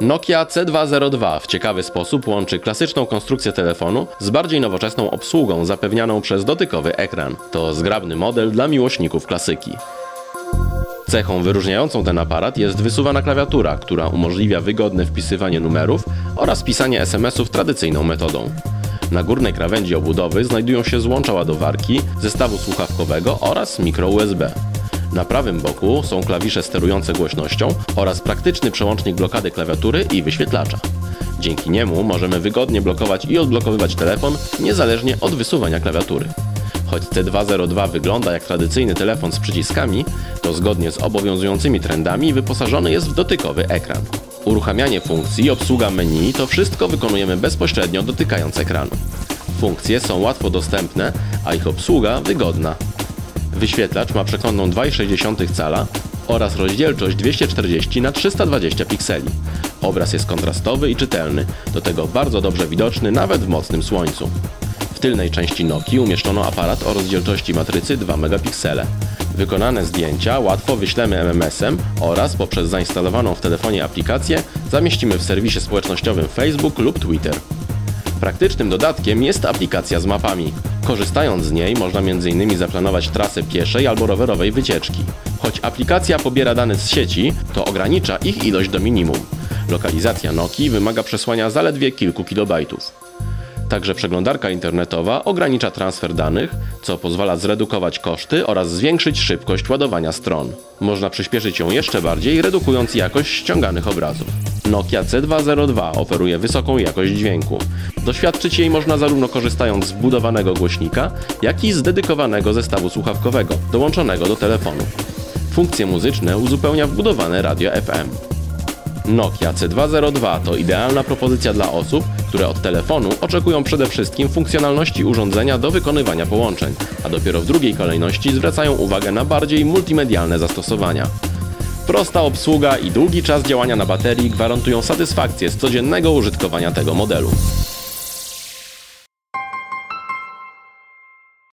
Nokia C202 w ciekawy sposób łączy klasyczną konstrukcję telefonu z bardziej nowoczesną obsługą zapewnianą przez dotykowy ekran. To zgrabny model dla miłośników klasyki. Cechą wyróżniającą ten aparat jest wysuwana klawiatura, która umożliwia wygodne wpisywanie numerów oraz pisanie SMS-ów tradycyjną metodą. Na górnej krawędzi obudowy znajdują się złącza ładowarki, zestawu słuchawkowego oraz mikro USB. Na prawym boku są klawisze sterujące głośnością oraz praktyczny przełącznik blokady klawiatury i wyświetlacza. Dzięki niemu możemy wygodnie blokować i odblokowywać telefon niezależnie od wysuwania klawiatury. Choć C202 wygląda jak tradycyjny telefon z przyciskami, to zgodnie z obowiązującymi trendami wyposażony jest w dotykowy ekran. Uruchamianie funkcji, obsługa menu to wszystko wykonujemy bezpośrednio dotykając ekranu. Funkcje są łatwo dostępne, a ich obsługa wygodna. Wyświetlacz ma przekątną 2,6 cala oraz rozdzielczość 240 na 320 pikseli. Obraz jest kontrastowy i czytelny, do tego bardzo dobrze widoczny nawet w mocnym słońcu. W tylnej części Nokii umieszczono aparat o rozdzielczości matrycy 2 megapiksele. Wykonane zdjęcia łatwo wyślemy MMS-em oraz poprzez zainstalowaną w telefonie aplikację zamieścimy w serwisie społecznościowym Facebook lub Twitter. Praktycznym dodatkiem jest aplikacja z mapami. Korzystając z niej można m.in. zaplanować trasę pieszej albo rowerowej wycieczki. Choć aplikacja pobiera dane z sieci, to ogranicza ich ilość do minimum. Lokalizacja Nokii wymaga przesłania zaledwie kilku kilobajtów. Także przeglądarka internetowa ogranicza transfer danych, co pozwala zredukować koszty oraz zwiększyć szybkość ładowania stron. Można przyspieszyć ją jeszcze bardziej, redukując jakość ściąganych obrazów. Nokia C202 oferuje wysoką jakość dźwięku. Doświadczyć jej można zarówno korzystając z wbudowanego głośnika, jak i z dedykowanego zestawu słuchawkowego, dołączonego do telefonu. Funkcje muzyczne uzupełnia wbudowane radio FM. Nokia C202 to idealna propozycja dla osób, które od telefonu oczekują przede wszystkim funkcjonalności urządzenia do wykonywania połączeń, a dopiero w drugiej kolejności zwracają uwagę na bardziej multimedialne zastosowania. Prosta obsługa i długi czas działania na baterii gwarantują satysfakcję z codziennego użytkowania tego modelu.